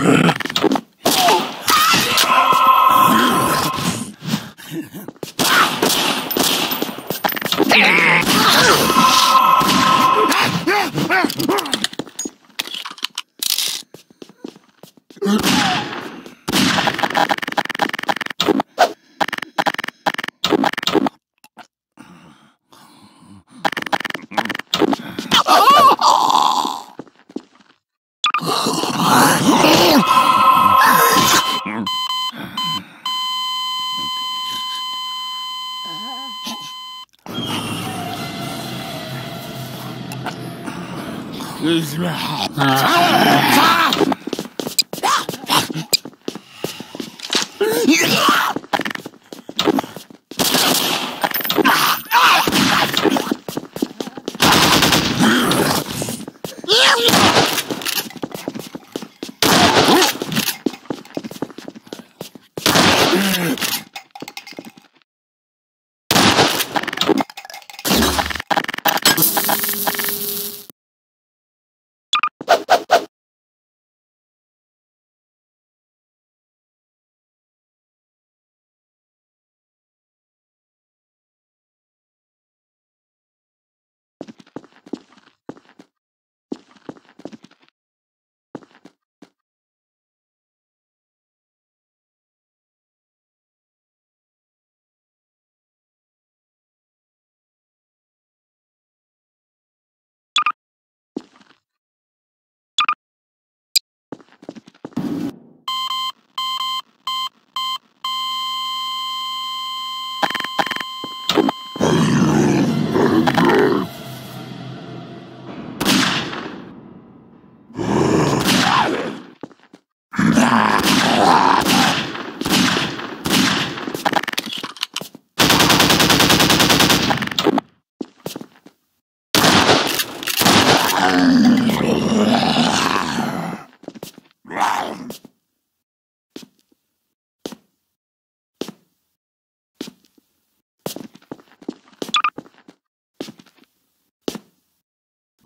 Ha ha ha! Yeah!